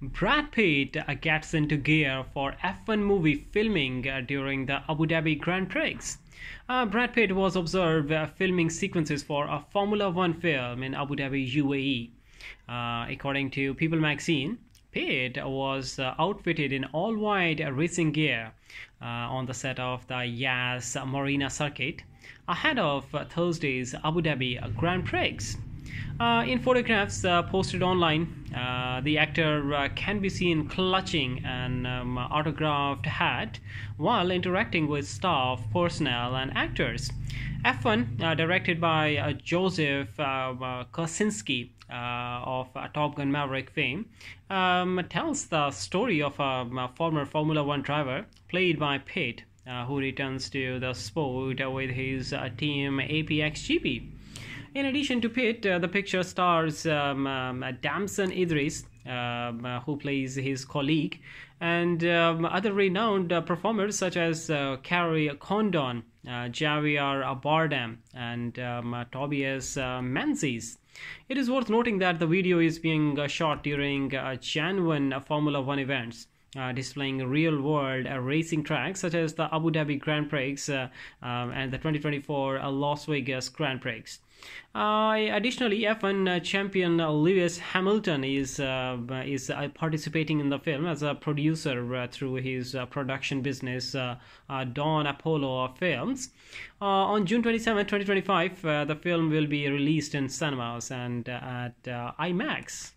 Brad Pitt uh, gets into gear for F1 movie filming uh, during the Abu Dhabi Grand Prix. Uh, Brad Pitt was observed uh, filming sequences for a Formula One film in Abu Dhabi, UAE. Uh, according to People magazine, Pitt was uh, outfitted in all white racing gear on the set of the Yas Marina circuit ahead of Thursday's Abu Dhabi Grand Prix. Uh, in photographs uh, posted online, uh, the actor uh, can be seen clutching an um, autographed hat while interacting with staff, personnel, and actors. F1, uh, directed by uh, Joseph Kosinski of Top Gun Maverick fame, um, tells the story of a, a, former Formula One driver played by Pitt, who returns to the sport with his team APXGP. In addition to Pitt, uh, the picture stars um, um, Damson Idris, um, uh, who plays his colleague, and um, other renowned uh, performers such as uh, Kerry Condon, uh, Javier Bardem, and um, uh, Tobias uh, Menzies. It is worth noting that the video is being shot during genuine Formula One events. Uh, displaying real world uh, racing tracks such as the Abu Dhabi Grand Prix uh, um, and the 2024 uh, Las Vegas Grand Prix. Uh, additionally, F1 uh, champion Lewis Hamilton is is participating in the film as a producer through his production business Dawn Apollo Films. on June 27, 2025, the film will be released in cinemas and at IMAX.